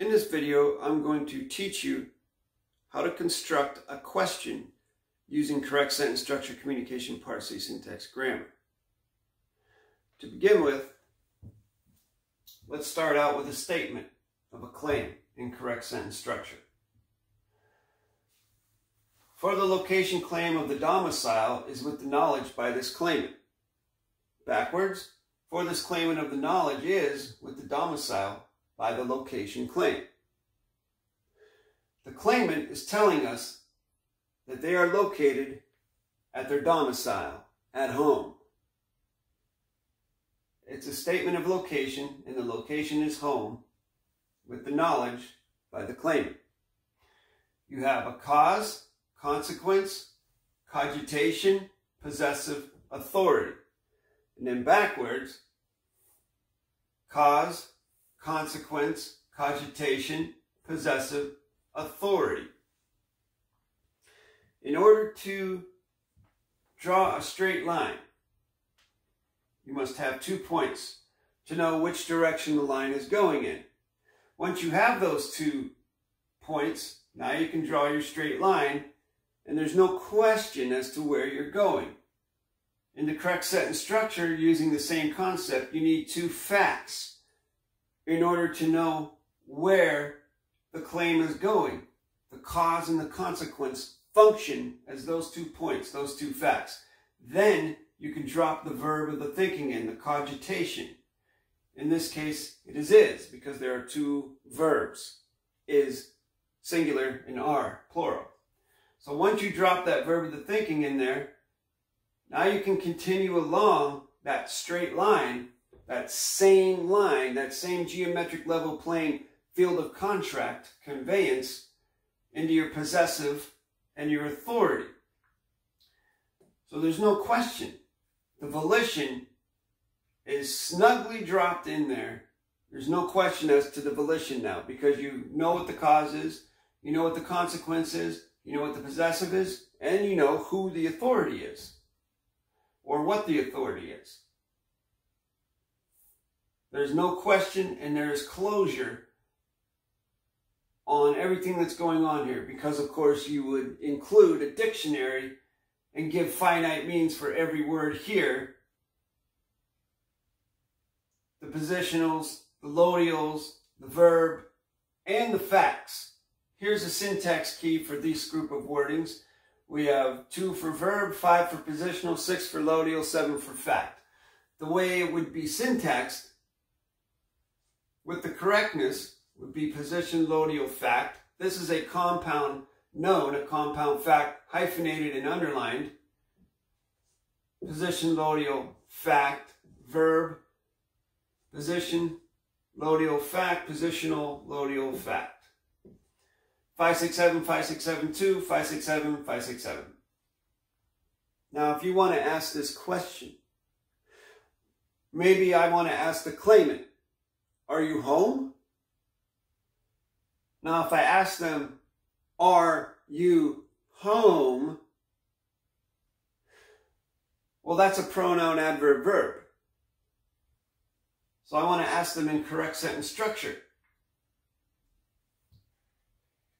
In this video, I'm going to teach you how to construct a question using correct sentence structure, communication, parsing, syntax, grammar. To begin with, let's start out with a statement of a claim in correct sentence structure. For the location claim of the domicile is with the knowledge by this claimant. Backwards, for this claimant of the knowledge is with the domicile by the location claim. The claimant is telling us that they are located at their domicile, at home. It's a statement of location, and the location is home, with the knowledge by the claimant. You have a cause, consequence, cogitation, possessive, authority. And then backwards, cause, consequence, cogitation, possessive, authority. In order to draw a straight line, you must have two points to know which direction the line is going in. Once you have those two points, now you can draw your straight line and there's no question as to where you're going. In the correct sentence structure, using the same concept, you need two facts in order to know where the claim is going. The cause and the consequence function as those two points, those two facts. Then you can drop the verb of the thinking in, the cogitation. In this case, it is is, because there are two verbs. Is singular and are plural. So once you drop that verb of the thinking in there, now you can continue along that straight line, that same line, that same geometric level plane field of contract, conveyance, into your possessive and your authority. So there's no question. The volition is snugly dropped in there. There's no question as to the volition now because you know what the cause is, you know what the consequence is, you know what the possessive is, and you know who the authority is or what the authority is. There's no question and there is closure on everything that's going on here because, of course, you would include a dictionary and give finite means for every word here. The positionals, the lodials, the verb, and the facts. Here's a syntax key for this group of wordings. We have two for verb, five for positional, six for lodial, seven for fact. The way it would be syntaxed with the correctness would be position lodial fact. This is a compound known, a compound fact, hyphenated and underlined. Position lodial fact, verb, position, lodial fact, positional, lodial fact. 567, 5672, 567, 567. Now, if you want to ask this question, maybe I want to ask the claimant, are you home? Now, if I ask them, are you home? Well, that's a pronoun adverb verb. So I want to ask them in correct sentence structure.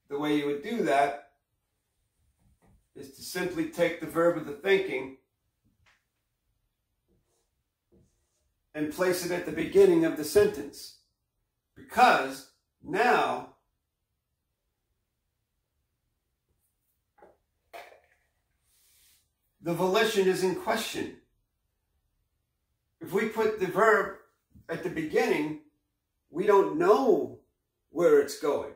The way you would do that is to simply take the verb of the thinking and place it at the beginning of the sentence. Because now the volition is in question. If we put the verb at the beginning, we don't know where it's going.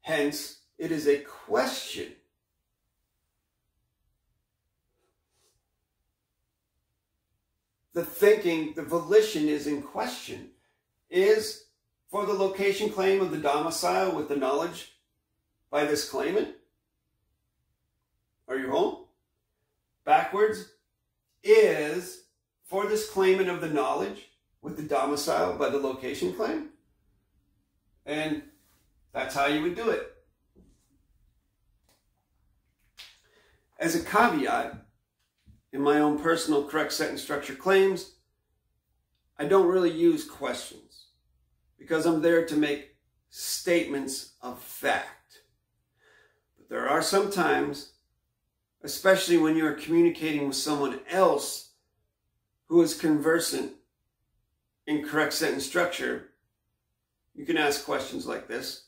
Hence, it is a question. The thinking, the volition is in question. Is for the location claim of the domicile with the knowledge by this claimant? Are you home? Backwards is for this claimant of the knowledge with the domicile by the location claim? And that's how you would do it. As a caveat, in my own personal correct sentence structure claims, I don't really use questions because I'm there to make statements of fact. But there are some times, especially when you are communicating with someone else who is conversant in correct sentence structure, you can ask questions like this.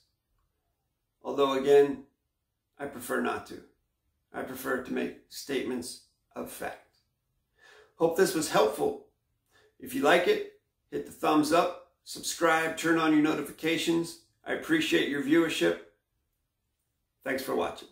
Although, again, I prefer not to. I prefer to make statements of fact. Hope this was helpful. If you like it, hit the thumbs up, subscribe, turn on your notifications. I appreciate your viewership. Thanks for watching.